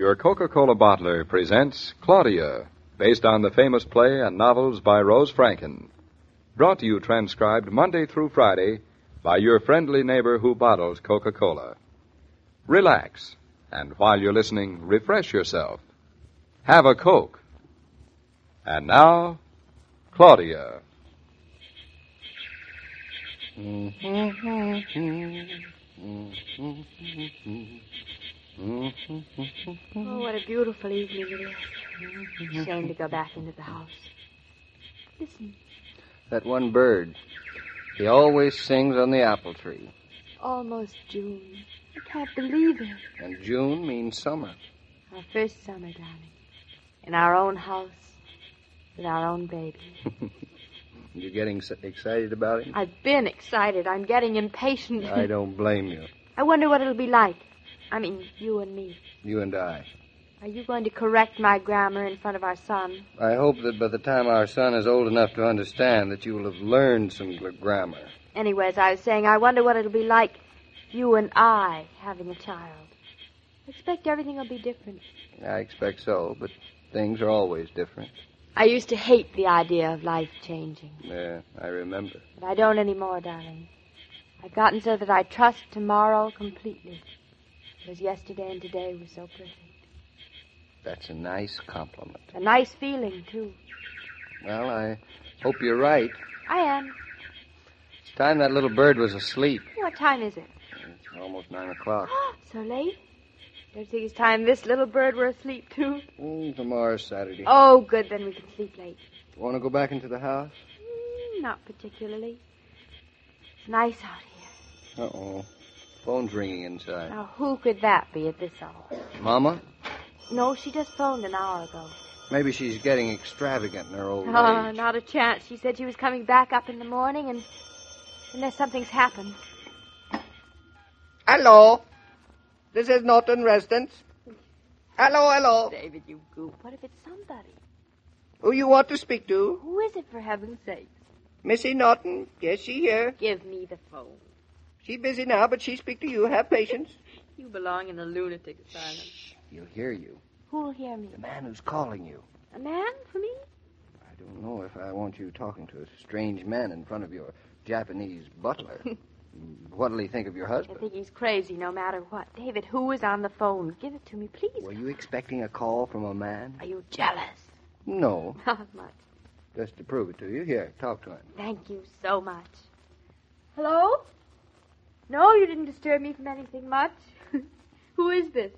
Your Coca Cola bottler presents Claudia, based on the famous play and novels by Rose Franken. Brought to you transcribed Monday through Friday by your friendly neighbor who bottles Coca Cola. Relax, and while you're listening, refresh yourself. Have a Coke. And now, Claudia. Mm-hmm. Oh, what a beautiful evening it is. Shame to go back into the house. Listen, That one bird. He always sings on the apple tree. almost June. I can't believe it. And June means summer. Our first summer, darling. In our own house. With our own baby. You're getting s- excited about it? I've been excited. I'm getting impatient. I don't blame you. I wonder what it'll be like. I mean, you and me. You and I. Are you going to correct my grammar in front of our son? I hope that by the time our son is old enough to understand that you will have learned some grammar. Anyways, I was saying, I wonder what it'll be like, you and I having a child. I expect everything will be different. I expect so, but things are always different. I used to hate the idea of life changing, Yeah, I remember. but I don't anymore, darling. I've gotten so that I trust tomorrow completely. Because yesterday and today were so perfect. That's a nice compliment. A nice feeling, too. Well, I hope you're right. I am. It's time that little bird was asleep. What time is it? It's almost nine o'clock. so late? Don't think it's time this little bird were asleep, too? Mm, tomorrow's Saturday. Oh, good, then we can sleep late. Want to go back into the house? Mm, not particularly. It's nice out here. Uh-oh. Phone's ringing inside. Now, who could that be at this hour? Mama? No, she just phoned an hour ago. Maybe she's getting extravagant in her old Oh, age. not a chance. She said she was coming back up in the morning, and unless something's happened. Hello. This is Norton residence. Hello, hello. David, you goop. What if it's somebody? Who you want to speak to? Who is it, for heaven's sake? Missy Norton. Yes, she here. Give me the phone. She busy now, but she speak to you. Have patience. You belong in a lunatic asylum. Shh. He'll hear you. Who'll hear me? The man who's calling you. A man for me? I don't know if I want you talking to a strange man in front of your Japanese butler. What'll he think of your husband? I husband? think he's crazy no matter what. David, who is on the phone? Give it to me, please. Were you expecting a call from a man? Are you jealous? No, Not much. just to prove it to you. Here, talk to him. Thank you so much. Hello? No, you didn't disturb me from anything much. Who is this?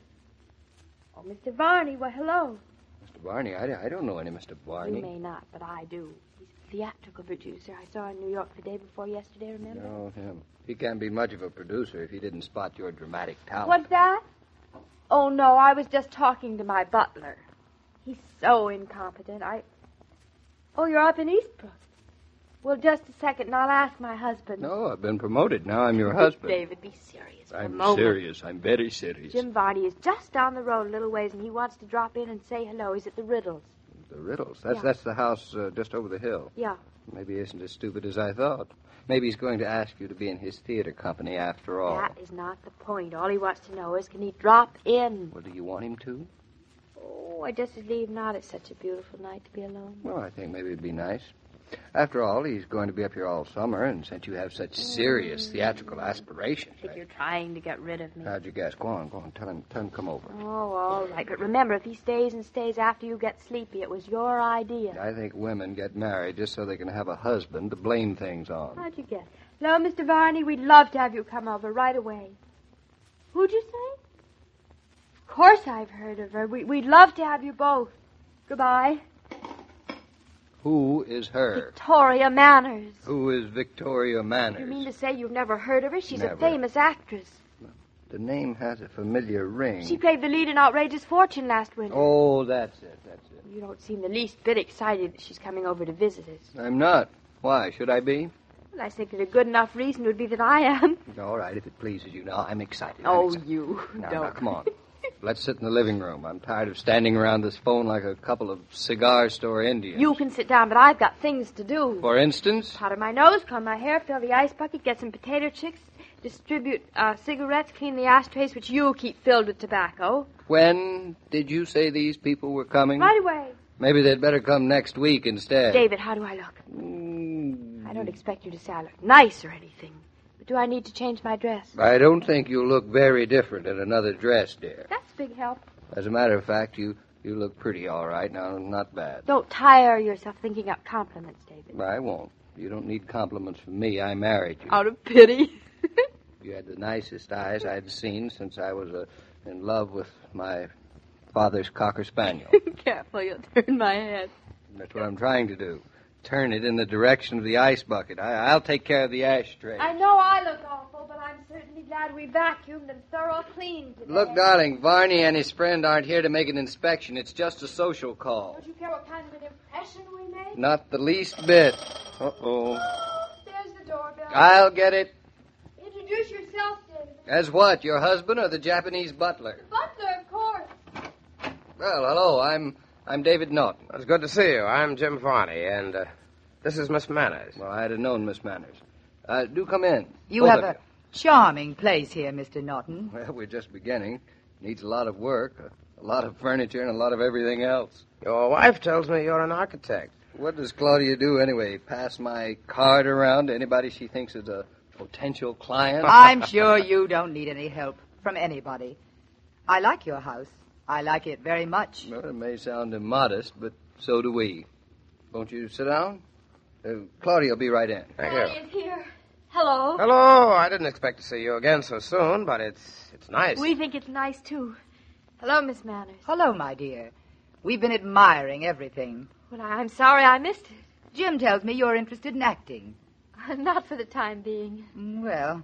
Oh, Mr. Varney. Why, hello. Mr. Varney? I, I don't know any Mr. Varney. You may not, but I do. He's a theatrical producer. I saw in New York the day before yesterday, remember? No, him. He can't be much of a producer if he didn't spot your dramatic talent. What's that? Oh, no, I was just talking to my butler. He's so incompetent. I. Oh, you're up in Eastbrook. Well, just a second, and I'll ask my husband. No, I've been promoted. Now I'm your husband. David, be serious for a I'm moment. serious. I'm very serious. Jim Varney is just down the road a little ways, and he wants to drop in and say hello. He's at the Riddles. The Riddles. That's Yeah. that's the house uh, just over the hill. Yeah. Maybe he isn't as stupid as I thought. Maybe he's going to ask you to be in his theater company after all. That is not the point. All he wants to know is can he drop in? Well, do you want him to? Oh, I just as leave not. It's such a beautiful night to be alone. Well, I think maybe it'd be nice. After all, he's going to be up here all summer, and since you have such serious mm. theatrical aspirations, I think you're trying to get rid of me. how'd you guess? Go on, go on. Tell him, tell him, come over. Oh, all right. But remember, if he stays and stays after you get sleepy, it was your idea. I think women get married just so they can have a husband to blame things on. How'd you guess? Hello, Mr. Varney. We'd love to have you come over right away. Who'd you say? Of course I've heard of her. We, we'd love to have you both. Goodbye. Who is her? Victoria Manners. Who is Victoria Manners? You mean to say you've never heard of her? She's Never. a famous actress. The name has a familiar ring. She played the lead in Outrageous Fortune last winter. Oh, that's it, that's it. You don't seem the least bit excited that she's coming over to visit us. I'm not. Why, should I be? Well, I think that a good enough reason would be that I am. All right, if it pleases you. Now, I'm excited. I'm Oh, excited. you Now, don't. now, come on. Let's sit in the living room. I'm tired of standing around this phone like a couple of cigar store Indians. You can sit down, but I've got things to do. For instance? Powder my nose, comb my hair, fill the ice bucket, get some potato chips, distribute uh, cigarettes, clean the ashtrays, which you keep filled with tobacco. When did you say these people were coming? Right away. Maybe they'd better come next week instead. David, how do I look? Mm, I don't expect you to say I look nice or anything. Do I need to change my dress? I don't think you'll look very different in another dress, dear. That's a big help. As a matter of fact, you you look pretty all right now. Not bad. Don't tire yourself thinking up compliments, David. I won't. You don't need compliments from me. I married you. Out of pity. You had the nicest eyes I'd seen since I was uh, in love with my father's cocker spaniel. Careful, you'll turn my head. That's what I'm trying to do. Turn it in the direction of the ice bucket. I, I'll take care of the ashtray. I know I look awful, but I'm certainly glad we vacuumed and thorough cleaned today. Look, darling, Varney and his friend aren't here to make an inspection. It's just a social call. Don't you care what kind of an impression we make? Not the least bit. Uh-oh. There's the doorbell. I'll get it. Introduce yourself, David. As what, your husband or the Japanese butler? The Butler, of course. Well, hello, I'm I'm David Norton. It's good to see you. I'm Jim Varney, and uh, this is Miss Manners. Well, I'd have known Miss Manners. Uh, do come in. You Both have of a charming place here, Mr. Norton. Well, we're just beginning. Needs a lot of work, a, a lot of furniture, and a lot of everything else. Your wife tells me you're an architect. What does Claudia do anyway? Pass my card around to anybody she thinks is a potential client? I'm sure you don't need any help from anybody. I like your house. I like it very much. Well, it may sound immodest, but so do we. Won't you sit down? Uh, Claudia will be right in. Thank Daddy you. is here. Hello. Hello. I didn't expect to see you again so soon, but it's it's nice. We think it's nice, too. Hello, Miss Manners. Hello, my dear. We've been admiring everything. Well, I- I'm sorry I missed it. Jim tells me you're interested in acting. Not for the time being. Mm, Well,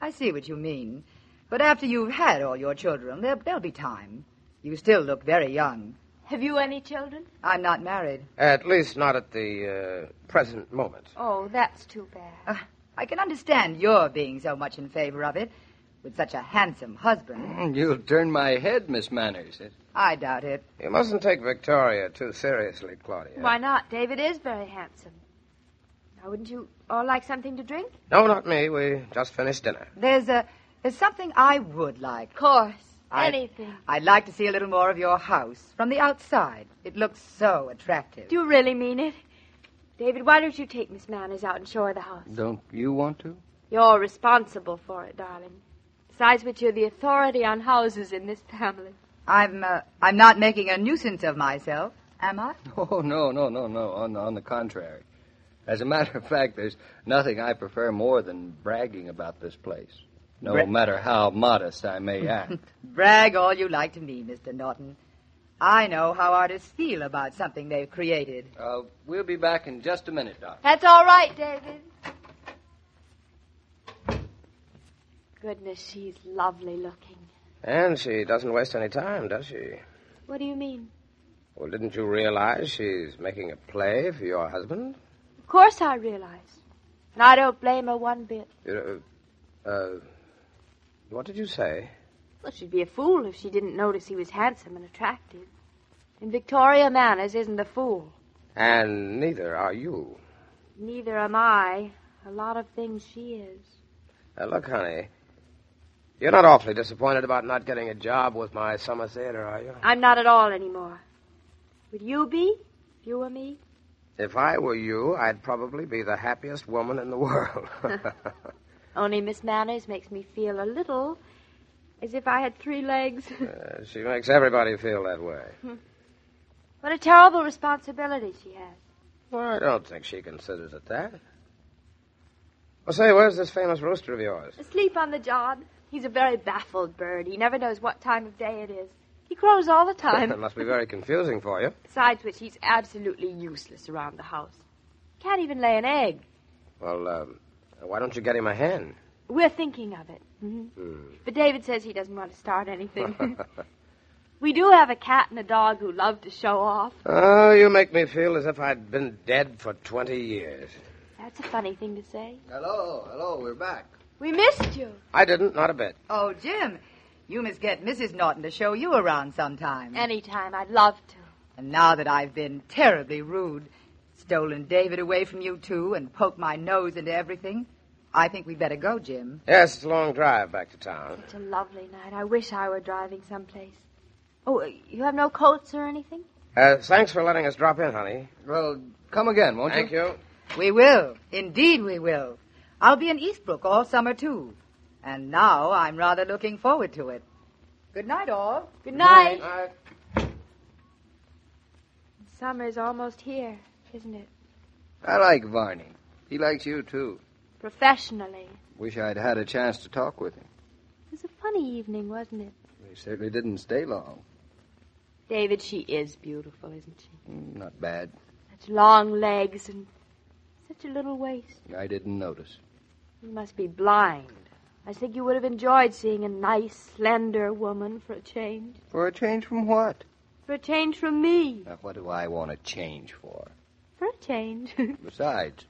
I see what you mean. But after you've had all your children, there, there'll be time. You still look very young. Have you any children? I'm not married. At least not at the uh, present moment. Oh, that's too bad. Uh, I can understand your being so much in favor of it, with such a handsome husband. You'll turn my head, Miss Manners. I doubt it. You mustn't take Victoria too seriously, Claudia. Why not? David is very handsome. Now, wouldn't you all like something to drink? No, not me. We just finished dinner. There's a there's something I would like. Of course. I- Anything. I'd like to see a little more of your house from the outside. It looks so attractive. Do you really mean it? David, why don't you take Miss Manners out and show her the house? Don't you want to? You're responsible for it, darling. Besides which, you're the authority on houses in this family. I'm uh, I'm not making a nuisance of myself, am I? Oh, no, no, no, no. On, on the contrary. As a matter of fact, there's nothing I prefer more than bragging about this place. No Bra- matter how modest I may act. Brag all you like to me, Mr. Norton. I know how artists feel about something they've created. uh, we'll be back in just a minute, Doc. That's all right, David. Goodness, she's lovely looking. And she doesn't waste any time, does she? What do you mean? Well, didn't you realize she's making a play for your husband? Of course I realize. And I don't blame her one bit. You know, uh, what did you say? Well, she'd be a fool if she didn't notice he was handsome and attractive. And Victoria Manners isn't a fool. And neither are you. Neither am I. A lot of things she is. Uh, look, honey, you're not awfully disappointed about not getting a job with my summer theater, are you? I'm not at all anymore. Would you be? If you were me? If I were you, I'd probably be the happiest woman in the world. Only Miss Manners makes me feel a little as if I had three legs. Uh, she makes everybody feel that way. what a terrible responsibility she has. Well, I don't think she considers it that. Well, say, where's this famous rooster of yours? Asleep on the job. He's a very baffled bird. He never knows what time of day it is. He crows all the time. That must be very confusing for you. Besides which, he's absolutely useless around the house. Can't even lay an egg. Well, um, why don't you get him a hen? We're thinking of it. hmm Hmm. But David says he doesn't want to start anything. we do have a cat and a dog who love to show off. oh, you make me feel as if I'd been dead for 20 years. That's a funny thing to say. Hello, hello, we're back. We missed you. I didn't, not a bit. Oh, Jim, you must get Mrs. Norton to show you around sometime. Anytime. I'd love to. And now that I've been terribly rude, stolen David away from you two, and poked my nose into everything, I think we'd better go, Jim. Yes, it's a long drive back to town. It's a lovely night. I wish I were driving someplace. Oh, uh, you have no coats or anything? Uh, thanks for letting us drop in, honey. Well, come again, won't you? Thank you. We will. Indeed, we will. I'll be in Eastbrook all summer, too. And now I'm rather looking forward to it. Good night, all. Good night. Uh, Summer's almost here, isn't it? I like Varney. He likes you, too. Professionally. Wish I'd had a chance to talk with him. It was a funny evening, wasn't it? He certainly didn't stay long. David, she is beautiful, isn't she? Mm, Not bad. Such long legs and such a little waist. I didn't notice. You must be blind. I think you would have enjoyed seeing a nice, slender woman for a change. For a change from what? For a change from me. Now, what do I want a change for? For a change. Besides,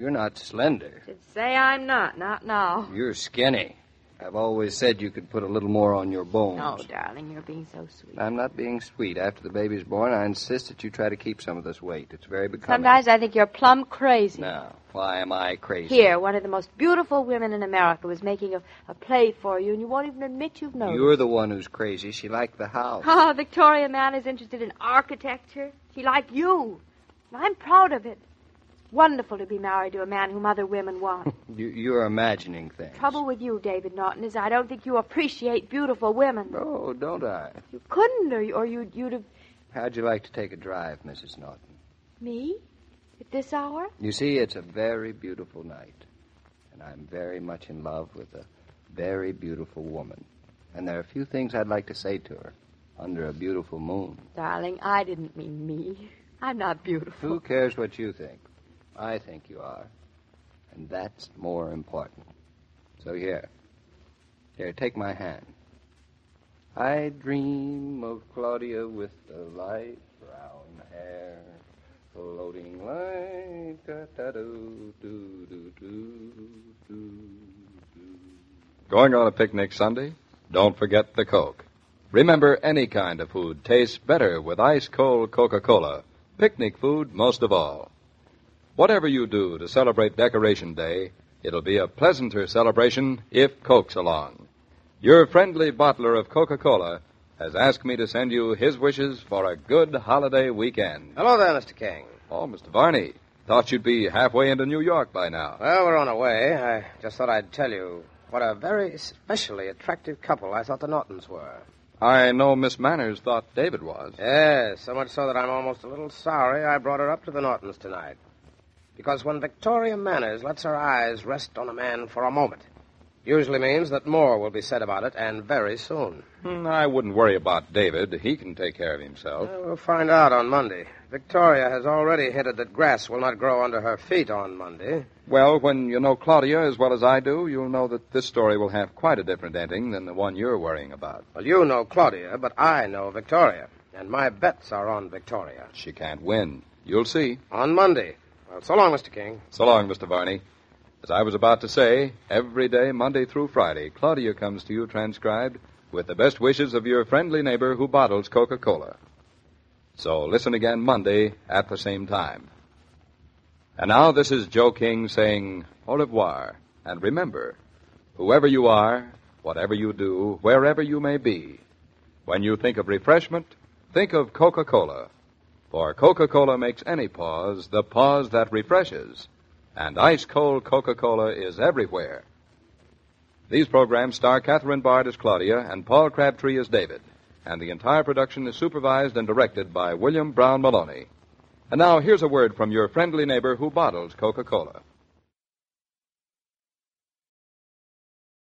you're not slender. Should say I'm not, not now. You're skinny. I've always said you could put a little more on your bones. Oh, darling, you're being so sweet. I'm not being sweet. After the baby's born, I insist that you try to keep some of this weight. It's very becoming. Sometimes I think you're plumb crazy. Now, why am I crazy? Here, one of the most beautiful women in America was making a, a play for you, and you won't even admit you've noticed. You're the one who's crazy. She liked the house. Oh, Victoria Mann is interested in architecture. She liked you. And I'm proud of it. Wonderful to be married to a man whom other women want. You, you're imagining things. Trouble with you, David Norton, is I don't think you appreciate beautiful women. Oh, don't I? You couldn't, or, or you'd, you'd have... How'd you like to take a drive, Mrs. Norton? Me? At this hour? You see, it's a very beautiful night, and I'm very much in love with a very beautiful woman. And there are a few things I'd like to say to her under a beautiful moon. Darling, I didn't mean me. I'm not beautiful. Who cares what you think? I think you are. And that's more important. So here. Here, take my hand. I dream of Claudia with the light brown hair, floating light, da do do do do do. Going on a picnic Sunday? Don't forget the Coke. Remember, any kind of food tastes better with ice cold Coca Cola. Picnic food most of all. Whatever you do to celebrate Decoration Day, it'll be a pleasanter celebration if Coke's along. Your friendly bottler of Coca Cola has asked me to send you his wishes for a good holiday weekend. hello there, Mr. King. Oh, Mr. Varney, thought you'd be halfway into New York by now. Well, we're on our way. I just thought I'd tell you what a very especially attractive couple I thought the Nortons were. I know Miss Manners thought David was. Yes, so much so that I'm almost a little sorry I brought her up to the Nortons tonight. Because when Victoria Manners lets her eyes rest on a man for a moment, usually means that more will be said about it, and very soon. Hmm, I wouldn't worry about David. He can take care of himself. Well, we'll find out on Monday. Victoria has already hinted that grass will not grow under her feet on Monday. Well, when you know Claudia as well as I do, you'll know that this story will have quite a different ending than the one you're worrying about. Well, you know Claudia, but I know Victoria. And my bets are on Victoria. She can't win. You'll see. On Monday. So long, Mr. King. So long, Mr. Varney. As I was about to say, every day, Monday through Friday, Claudia comes to you transcribed with the best wishes of your friendly neighbor who bottles Coca Cola. So listen again Monday at the same time. And now this is Joe King saying au revoir. And remember, whoever you are, whatever you do, wherever you may be, when you think of refreshment, think of Coca Cola. For Coca Cola makes any pause the pause that refreshes. And ice cold Coca Cola is everywhere. These programs star Katharine Bard as Claudia and Paul Crabtree as David. And the entire production is supervised and directed by William Brown Meloney. And now here's a word from your friendly neighbor who bottles Coca Cola.